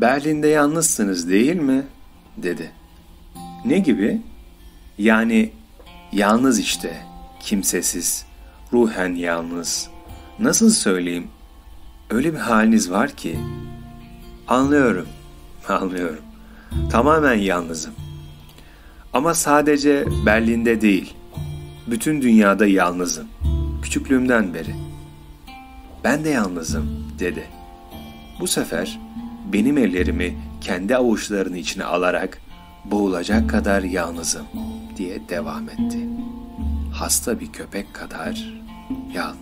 Berlin'de yalnızsınız değil mi? dedi. Ne gibi? Yani yalnız işte, kimsesiz, ruhen yalnız. Nasıl söyleyeyim? Öyle bir haliniz var ki. Anlıyorum, anlıyorum. Tamamen yalnızım. Ama sadece Berlin'de değil, bütün dünyada yalnızım. Küçüklüğümden beri. Ben de yalnızım, dedi. Bu sefer benim ellerimi kendi avuçlarının içine alarak boğulacak kadar yalnızım diye devam etti. Hasta bir köpek kadar yalnız.